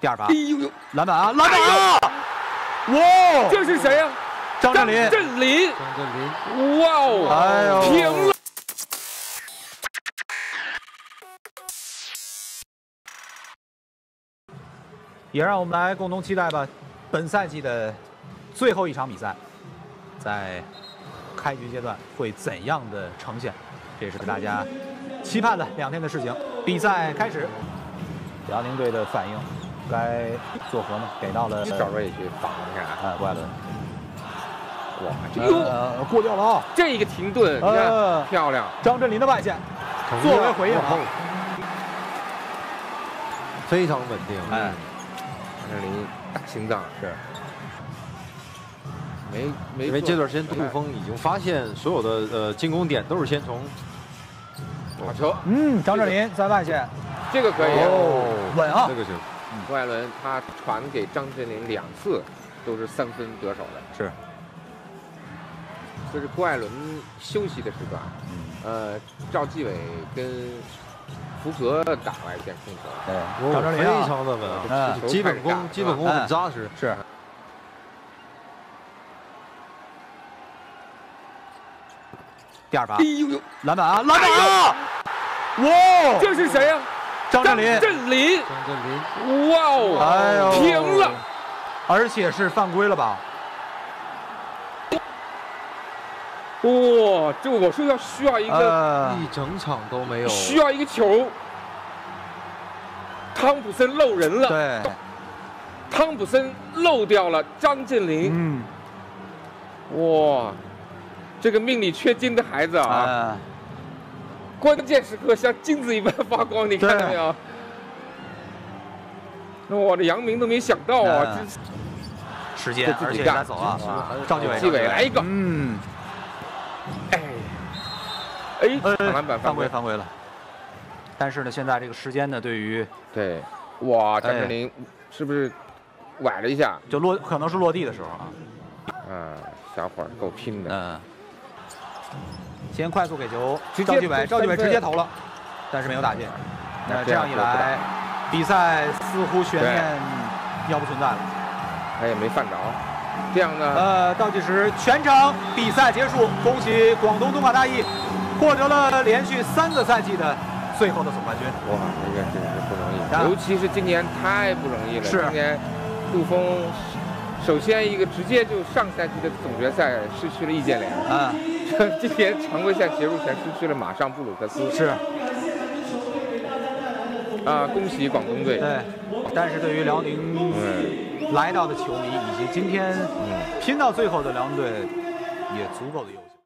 第二罚，哎呦呦，篮板啊，篮板啊！哇，这是谁呀？张镇麟，镇麟，张镇麟，哇哦，哎呦平了。也让我们来共同期待吧，本赛季的最后一场比赛，在开局阶段会怎样的呈现？这也是大家期盼的两天的事情。比赛开始，辽宁队的反应该做何呢？给到了赵睿去防，你看啊，哎，怪伦，哇，这哟，呃，过掉了啊！这个停顿，你呃看漂亮。张镇麟的外线作为回应啊，非常稳定。哎，张镇麟大心脏是。没没，因为这段时间杜峰已经发现所有的呃进攻点都是先从好球，嗯，张镇麟在外线，这个可以。哦。稳啊。这个球，郭艾伦他传给张镇麟两次都是三分得手的，是，这是郭艾伦休息的时段。呃，赵继伟跟福格打外线控球，对，哦张镇麟啊非常的稳啊，嗯，基本功基本功很扎实。是。第二罚哎，呦呦，篮板啊，篮板啊！哇，这是谁呀？张镇麟，镇麟，张镇麟，哇哦，哎呦。平了。而且是犯规了吧？哇，这我说要需要一个呃，一整场都没有。需要一个球，汤普森漏人了，对，汤普森漏掉了张镇麟，嗯，哇，这个命里缺金的孩子啊，啊，关键时刻像金子一般发光，你看到没有？那我的杨明都没想到啊，嗯这时间，自而且己干。该走啊哇，赵继伟，来一个。嗯，哎，哎，呃抢篮板犯规，犯规了。但是呢，现在这个时间呢，对于对，哇，张哎镇麟是不是崴了一下？就落可能是落地的时候啊，嗯，小伙儿够拼的，嗯，先快速给球，赵继伟，投赵继伟直接投了，但是没有打进。那那这样一来，比赛似乎悬念要不存在了。他也没犯着，这样呢？呃，倒计时全场比赛结束，恭喜广东东莞大义获得了连续三个赛季的最后的总冠军。哇，这个真是不容啊易，尤其是今年太不容易了。是今年杜峰首先一个直接就上赛季的总决赛失去了易建联，啊，今年常规赛结束前失去了马上布鲁克斯。是啊，恭喜广东队。对，但是对于辽宁嗯，来到的球迷以及今天拼到最后的辽宁队，也足够的优秀。